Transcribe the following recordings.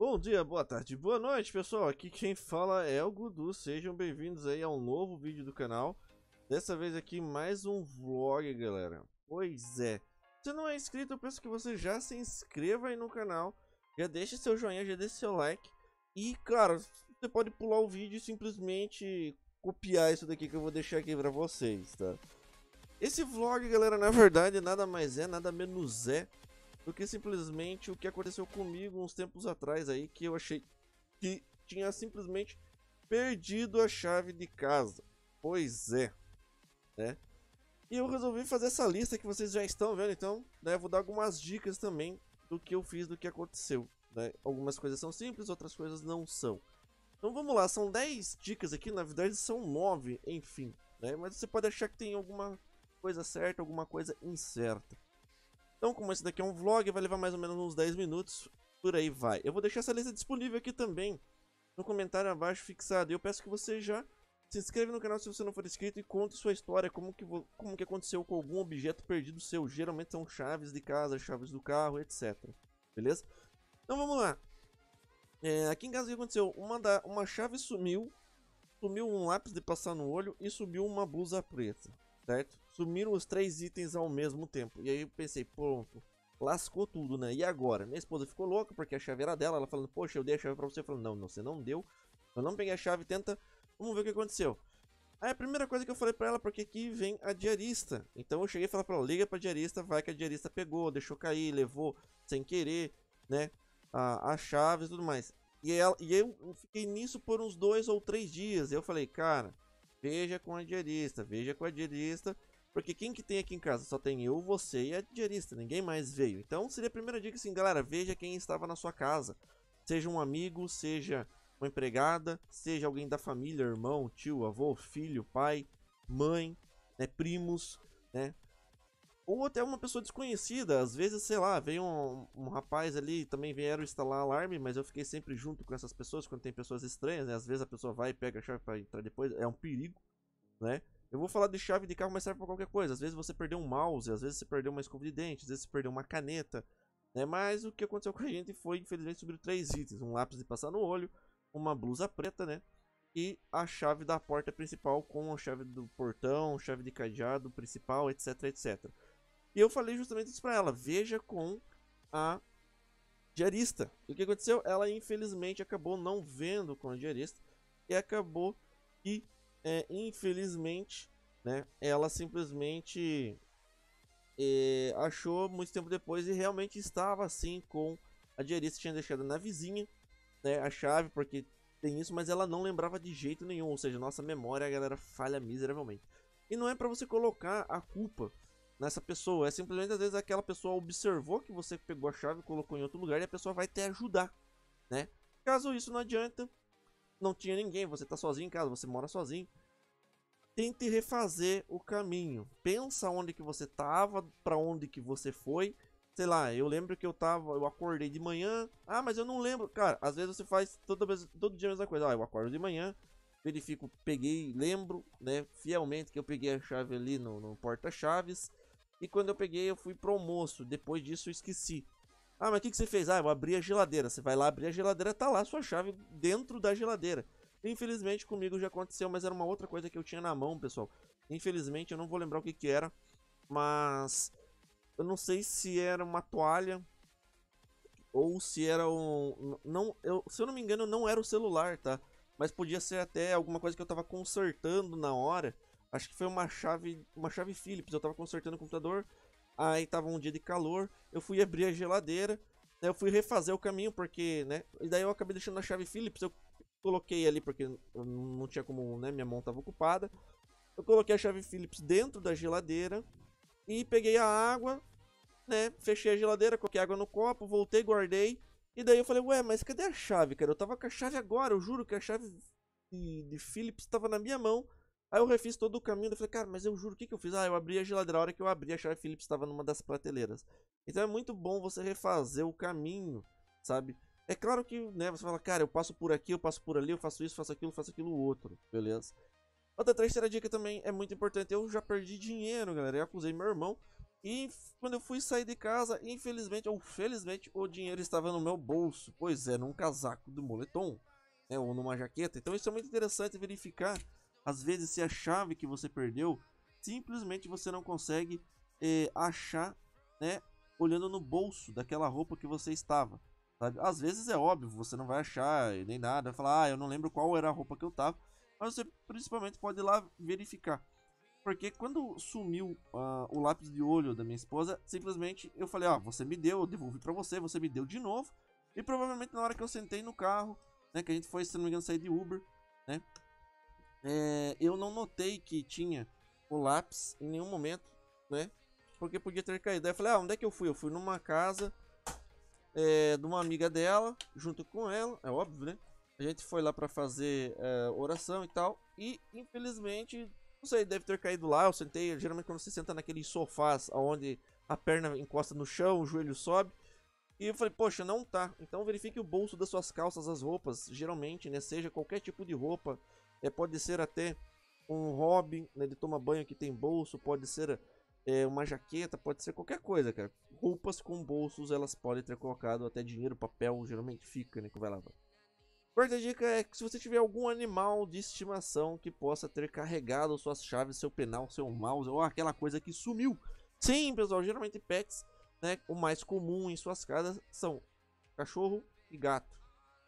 Bom dia, boa tarde, boa noite, pessoal. Aqui quem fala é o Gudu. Sejam bem-vindos aí a um novo vídeo do canal. Dessa vez aqui mais um vlog, galera. Pois é. Se não é inscrito, eu peço que você já se inscreva aí no canal. Já deixe seu joinha, já deixe seu like. E, claro, você pode pular o vídeo e simplesmente copiar isso daqui que eu vou deixar aqui pra vocês, tá? Esse vlog, galera, na verdade, nada mais é, nada menos é do que simplesmente o que aconteceu comigo uns tempos atrás aí, que eu achei que tinha simplesmente perdido a chave de casa. Pois é, né? E eu resolvi fazer essa lista que vocês já estão vendo, então, né, vou dar algumas dicas também do que eu fiz, do que aconteceu, né? Algumas coisas são simples, outras coisas não são. Então vamos lá, são 10 dicas aqui, na verdade são 9, enfim, né? Mas você pode achar que tem alguma coisa certa, alguma coisa incerta. Então, como esse daqui é um vlog, vai levar mais ou menos uns 10 minutos, por aí vai. Eu vou deixar essa lista disponível aqui também, no comentário abaixo fixado. E eu peço que você já se inscreva no canal se você não for inscrito e conte sua história, como que, como que aconteceu com algum objeto perdido seu. Geralmente são chaves de casa, chaves do carro, etc. Beleza? Então vamos lá. É, aqui em casa o que aconteceu? Uma, da, uma chave sumiu, sumiu um lápis de passar no olho e subiu uma blusa preta certo? Sumiram os três itens ao mesmo tempo. E aí eu pensei, pronto, lascou tudo, né? E agora? Minha esposa ficou louca porque a chave era dela. Ela falando, poxa, eu dei a chave pra você. Falando, não, não, você não deu. Eu não peguei a chave, tenta. Vamos ver o que aconteceu. Aí a primeira coisa que eu falei pra ela, porque aqui vem a diarista. Então eu cheguei e falei pra ela, liga pra diarista, vai que a diarista pegou, deixou cair, levou sem querer, né? A, a chave e tudo mais. E, ela, e eu fiquei nisso por uns dois ou três dias. Eu falei, cara, Veja com a diarista, veja com a diarista, porque quem que tem aqui em casa? Só tem eu, você e a diarista, ninguém mais veio. Então seria a primeira dica assim, galera, veja quem estava na sua casa. Seja um amigo, seja uma empregada, seja alguém da família, irmão, tio, avô, filho, pai, mãe, né, primos, né? Ou até uma pessoa desconhecida, às vezes, sei lá, veio um, um rapaz ali, também vieram instalar alarme, mas eu fiquei sempre junto com essas pessoas, quando tem pessoas estranhas, né? Às vezes a pessoa vai e pega a chave para entrar depois, é um perigo, né? Eu vou falar de chave de carro, mas serve para qualquer coisa. Às vezes você perdeu um mouse, às vezes você perdeu uma escova de dente, às vezes você perdeu uma caneta, né? Mas o que aconteceu com a gente foi, infelizmente, subir três itens: um lápis de passar no olho, uma blusa preta, né? E a chave da porta principal com a chave do portão, chave de cadeado principal, etc, etc. E eu falei justamente isso pra ela. Veja com a diarista. E o que aconteceu? Ela infelizmente acabou não vendo com a diarista. E acabou que, é, infelizmente, né, ela simplesmente é, achou muito tempo depois e realmente estava assim com a diarista. Tinha deixado na vizinha né, a chave, porque tem isso, mas ela não lembrava de jeito nenhum. Ou seja, nossa memória, a galera falha miseravelmente. E não é para você colocar a culpa nessa pessoa. É simplesmente às vezes aquela pessoa observou que você pegou a chave, colocou em outro lugar e a pessoa vai te ajudar, né? Caso isso não adianta, não tinha ninguém, você tá sozinho em casa, você mora sozinho. Tente refazer o caminho. Pensa onde que você tava, para onde que você foi. Sei lá, eu lembro que eu tava, eu acordei de manhã. Ah, mas eu não lembro. Cara, às vezes você faz toda vez, todo dia a mesma coisa. Ah, eu acordo de manhã, verifico, peguei, lembro, né, fielmente que eu peguei a chave ali no, no porta-chaves e quando eu peguei, eu fui pro almoço. Depois disso, eu esqueci. Ah, mas o que, que você fez? Ah, eu abri a geladeira. Você vai lá abrir a geladeira, tá lá sua chave dentro da geladeira. Infelizmente comigo já aconteceu, mas era uma outra coisa que eu tinha na mão, pessoal. Infelizmente eu não vou lembrar o que, que era, mas eu não sei se era uma toalha ou se era um não, eu, se eu não me engano não era o celular, tá? Mas podia ser até alguma coisa que eu tava consertando na hora Acho que foi uma chave, uma chave Philips. Eu tava consertando o computador, aí tava um dia de calor, eu fui abrir a geladeira, né, eu fui refazer o caminho porque, né, e daí eu acabei deixando a chave Philips, eu coloquei ali porque não tinha como, né, minha mão tava ocupada. Eu coloquei a chave Philips dentro da geladeira e peguei a água, né, fechei a geladeira, coloquei água no copo, voltei, guardei. E daí eu falei, ué, mas cadê a chave, cara? Eu tava com a chave agora, eu juro que a chave de, de Philips estava na minha mão. Aí eu refiz todo o caminho, eu falei, cara, mas eu juro, o que, que eu fiz? Ah, eu abri a geladeira, a hora que eu abri, a chave Phillips estava numa das prateleiras. Então é muito bom você refazer o caminho, sabe? É claro que, né, você fala, cara, eu passo por aqui, eu passo por ali, eu faço isso, faço aquilo, faço aquilo outro, beleza? Outra terceira dica também é muito importante, eu já perdi dinheiro, galera, eu acusei meu irmão E quando eu fui sair de casa, infelizmente ou felizmente, o dinheiro estava no meu bolso. Pois é, num casaco do moletom, né, ou numa jaqueta. Então isso é muito interessante verificar, às vezes, se a chave que você perdeu, simplesmente você não consegue é, achar, né, olhando no bolso daquela roupa que você estava. Sabe? Às vezes é óbvio, você não vai achar nem nada, vai falar, ah, eu não lembro qual era a roupa que eu tava. Mas você principalmente pode ir lá verificar. Porque quando sumiu uh, o lápis de olho da minha esposa, simplesmente eu falei, ah, você me deu, eu devolvi para você, você me deu de novo. E provavelmente na hora que eu sentei no carro, né, que a gente foi, se não me engano, sair de Uber, né, é, eu não notei que tinha o lápis em nenhum momento, né, porque podia ter caído. Aí eu falei, ah, onde é que eu fui? Eu fui numa casa é, de uma amiga dela, junto com ela, é óbvio, né? A gente foi lá para fazer é, oração e tal, e infelizmente não sei, deve ter caído lá. Eu sentei. Geralmente, quando você senta naqueles sofás onde a perna encosta no chão, o joelho sobe. E eu falei, poxa, não tá. Então verifique o bolso das suas calças, as roupas. Geralmente, né? Seja qualquer tipo de roupa. É, pode ser até um hobby, né? De tomar banho que tem bolso. Pode ser é, uma jaqueta, pode ser qualquer coisa, cara. Roupas com bolsos, elas podem ter colocado até dinheiro, papel, geralmente fica, né? Que vai lavar. Quarta dica é que se você tiver algum animal de estimação que possa ter carregado suas chaves, seu penal, seu mouse ou aquela coisa que sumiu. Sim, pessoal, geralmente pets, né, o mais comum em suas casas são cachorro e gato.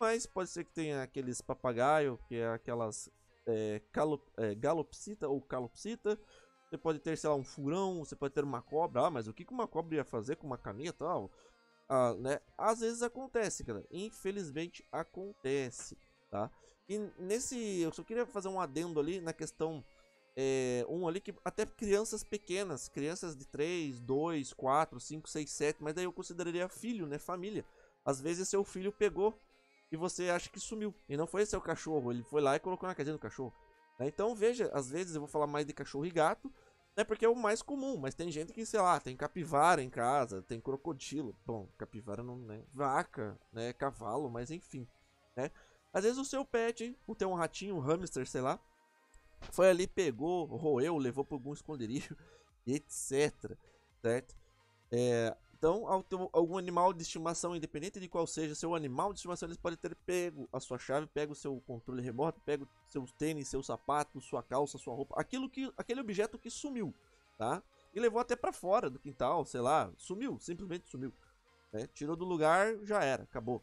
Mas pode ser que tenha aqueles papagaio, que é aquelas é, calop, é, galopsita ou calopsita. Você pode ter, sei lá, um furão, você pode ter uma cobra. Ah, mas o que uma cobra ia fazer com uma caneta? Ah, né? Às vezes acontece, cara. Infelizmente acontece, tá? E nesse, eu só queria fazer um adendo ali na questão é, um ali que até crianças pequenas, crianças de 3, 2, 4, 5, 6, 7, mas daí eu consideraria filho, né, família. Às vezes seu filho pegou e você acha que sumiu e não foi seu cachorro, ele foi lá e colocou na casinha do cachorro. Né? Então veja, às vezes eu vou falar mais de cachorro e gato, é porque é o mais comum, mas tem gente que, sei lá, tem capivara em casa, tem crocodilo. Bom, capivara não, né? Vaca, né? Cavalo, mas enfim, né? Às vezes o seu pet, ou tem um ratinho, um hamster, sei lá, foi ali, pegou, roeu, levou para algum esconderijo, etc, certo? É, então, ao ter algum animal de estimação, independente de qual seja seu animal de estimação, eles podem ter pego a sua chave, pego o seu controle remoto, pego seus tênis, seu sapato, sua calça, sua roupa, aquilo que, aquele objeto que sumiu, tá? E levou até para fora do quintal, sei lá, sumiu, simplesmente sumiu. Né? Tirou do lugar, já era, acabou,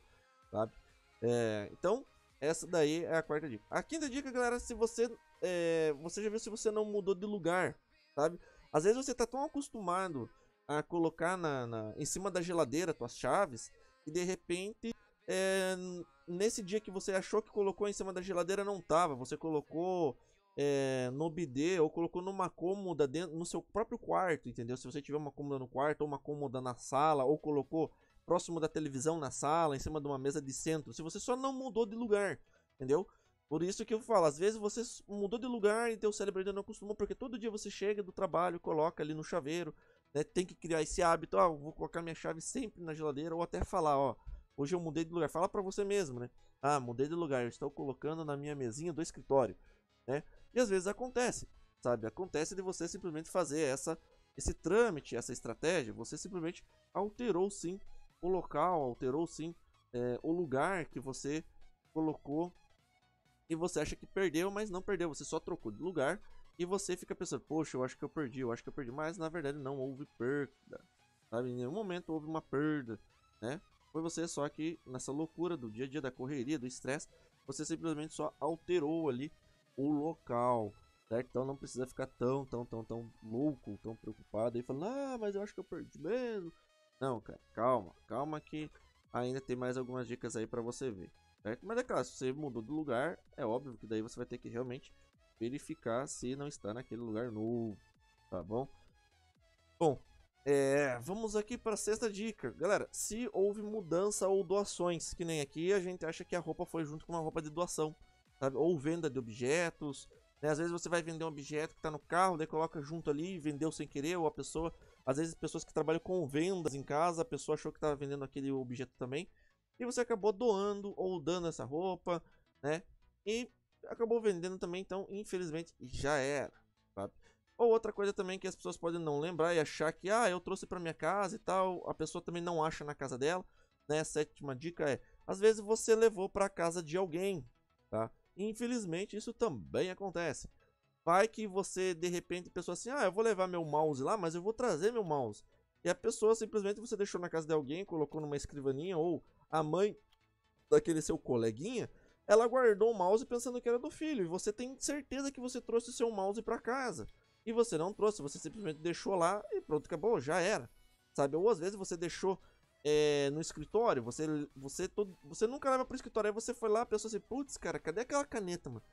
sabe? É, então, essa daí é a quarta dica. A quinta dica, galera, se você, é, você já viu se você não mudou de lugar, sabe? Às vezes você tá tão acostumado a colocar na, na, em cima da geladeira tuas chaves e de repente é, nesse dia que você achou que colocou em cima da geladeira não tava, você colocou é, no bidê ou colocou numa cômoda dentro, no seu próprio quarto, entendeu? Se você tiver uma cômoda no quarto ou uma cômoda na sala ou colocou próximo da televisão na sala, em cima de uma mesa de centro, se você só não mudou de lugar, entendeu? Por isso que eu falo, às vezes você mudou de lugar e teu cérebro ainda não acostumou, porque todo dia você chega do trabalho, coloca ali no chaveiro, né, tem que criar esse hábito, ó, vou colocar minha chave sempre na geladeira ou até falar, ó, hoje eu mudei de lugar, fala para você mesmo, né? Ah, mudei de lugar, eu estou colocando na minha mesinha do escritório, né? E às vezes acontece, sabe? Acontece de você simplesmente fazer essa esse trâmite, essa estratégia, você simplesmente alterou sim o local, alterou sim é, o lugar que você colocou e você acha que perdeu, mas não perdeu, você só trocou de lugar e você fica pensando, poxa, eu acho que eu perdi, eu acho que eu perdi. Mas na verdade não houve perda. Sabe? Em nenhum momento houve uma perda, né? Foi você só que nessa loucura do dia a dia, da correria, do estresse, você simplesmente só alterou ali o local. Certo? Então não precisa ficar tão, tão, tão, tão louco, tão preocupado e falando, ah, mas eu acho que eu perdi mesmo. Não, cara, calma, calma que ainda tem mais algumas dicas aí para você ver. Certo? Mas é claro, se você mudou de lugar, é óbvio que daí você vai ter que realmente verificar se não está naquele lugar novo, tá bom? Bom, é, vamos aqui para a sexta dica. Galera, se houve mudança ou doações, que nem aqui a gente acha que a roupa foi junto com uma roupa de doação, sabe? Ou venda de objetos, né? Às vezes você vai vender um objeto que está no carro, daí coloca junto ali, vendeu sem querer, ou a pessoa... Às vezes pessoas que trabalham com vendas em casa, a pessoa achou que estava vendendo aquele objeto também, e você acabou doando ou dando essa roupa, né? E acabou vendendo também, então infelizmente já era. Sabe? Ou outra coisa também que as pessoas podem não lembrar e achar que, ah, eu trouxe para minha casa e tal, a pessoa também não acha na casa dela, né? A sétima dica é, às vezes você levou para casa de alguém, tá? Infelizmente isso também acontece. Vai que você, de repente, pessoa assim, ah, eu vou levar meu mouse lá, mas eu vou trazer meu mouse. E a pessoa simplesmente você deixou na casa de alguém, colocou numa escrivaninha, ou a mãe daquele seu coleguinha, ela guardou o mouse pensando que era do filho. E você tem certeza que você trouxe o seu mouse para casa. E você não trouxe, você simplesmente deixou lá e pronto, acabou, já era. Sabe? Ou às vezes você deixou é, no escritório, você você todo, você nunca leva pro escritório, aí você foi lá, a pessoa assim, putz, cara, cadê aquela caneta, mano?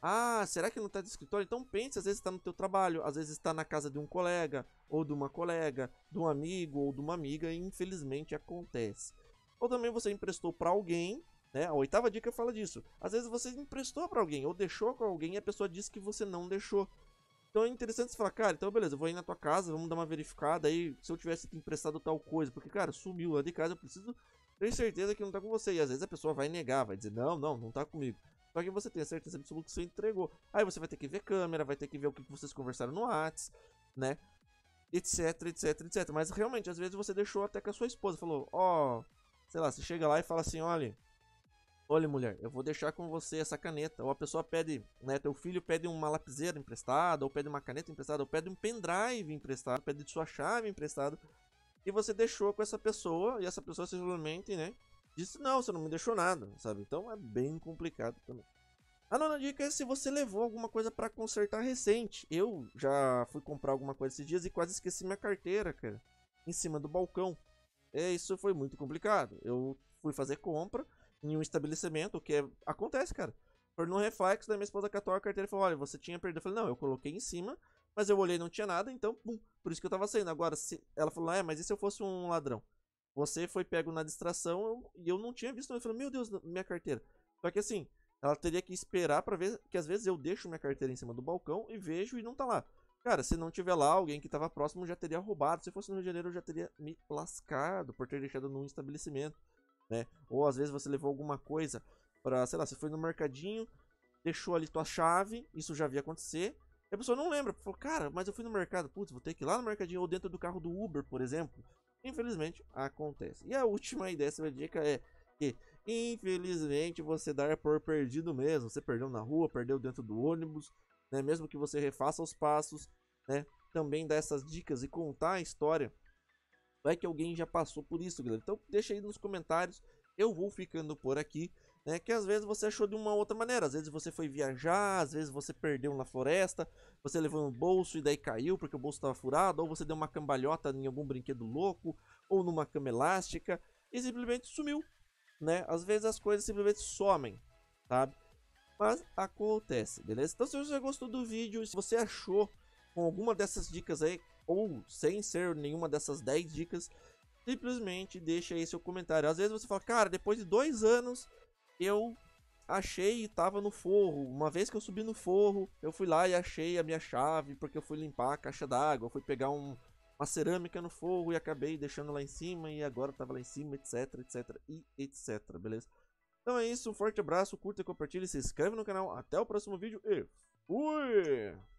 Ah, será que não tá no escritório? Então pense, às vezes está no teu trabalho, às vezes está na casa de um colega, ou de uma colega, de um amigo ou de uma amiga, e infelizmente acontece. Ou também você emprestou para alguém, né? A oitava dica fala disso. Às vezes você emprestou para alguém ou deixou com alguém e a pessoa disse que você não deixou. Então é interessante você falar, cara, então beleza, eu vou ir na tua casa, vamos dar uma verificada aí se eu tivesse te emprestado tal coisa. Porque, cara, sumiu lá de casa, eu preciso ter certeza que não tá com você. E às vezes a pessoa vai negar, vai dizer, não, não, não tá comigo. Só que você tem a certeza absoluta que você entregou. Aí você vai ter que ver câmera, vai ter que ver o que vocês conversaram no Whats, né? Etc, etc, etc. Mas realmente, às vezes você deixou até que a sua esposa falou, ó, oh, sei lá, você chega lá e fala assim, olha, olha mulher, eu vou deixar com você essa caneta. Ou a pessoa pede, né, teu filho pede uma lapiseira emprestada, ou pede uma caneta emprestada, ou pede um pendrive emprestado, pede sua chave emprestada. E você deixou com essa pessoa, e essa pessoa simplesmente, né, disse, não, você não me deixou nada, sabe? Então é bem complicado também. A nona dica é se você levou alguma coisa para consertar recente. Eu já fui comprar alguma coisa esses dias e quase esqueci minha carteira, cara, em cima do balcão. É, isso foi muito complicado. Eu fui fazer compra em um estabelecimento, que é... acontece, cara. Foi no reflexo, da minha esposa catou a carteira e falou: Olha, você tinha perdido. Eu falei: Não, eu coloquei em cima, mas eu olhei e não tinha nada, então, pum, por isso que eu tava saindo. Agora, se... ela falou: É, mas e se eu fosse um ladrão? Você foi pego na distração e eu não tinha visto. Eu falei, meu Deus, minha carteira. Só que assim, ela teria que esperar para ver que às vezes eu deixo minha carteira em cima do balcão e vejo e não tá lá. Cara, se não tiver lá, alguém que tava próximo já teria roubado. Se fosse no Rio de Janeiro, eu já teria me lascado por ter deixado num estabelecimento, né? Ou às vezes você levou alguma coisa para, sei lá, você foi no mercadinho, deixou ali tua chave, isso já havia acontecer. E a pessoa não lembra, falou, cara, mas eu fui no mercado, putz, vou ter que ir lá no mercadinho ou dentro do carro do Uber, por exemplo. Infelizmente, acontece. E a última e décima dica é que, infelizmente, você dá por perdido mesmo. Você perdeu na rua, perdeu dentro do ônibus, né? Mesmo que você refaça os passos, né? Também dar essas dicas e contar a história. Vai que alguém já passou por isso, galera. Então, deixa aí nos comentários. Eu vou ficando por aqui né? Que às vezes você achou de uma outra maneira. Às vezes você foi viajar, às vezes você perdeu na floresta, você levou no bolso e daí caiu porque o bolso estava furado, ou você deu uma cambalhota em algum brinquedo louco, ou numa cama elástica e simplesmente sumiu, né? Às vezes as coisas simplesmente somem, sabe? Mas acontece, beleza? Então se você gostou do vídeo, se você achou com alguma dessas dicas aí, ou sem ser nenhuma dessas 10 dicas, simplesmente deixa aí seu comentário. Às vezes você fala, cara, depois de dois anos eu achei e tava no forro. Uma vez que eu subi no forro, eu fui lá e achei a minha chave, porque eu fui limpar a caixa d'água, fui pegar um, uma cerâmica no forro e acabei deixando lá em cima e agora tava lá em cima, etc, etc e etc, beleza? Então é isso, um forte abraço, curta, compartilhe, se inscreve no canal, até o próximo vídeo e fui!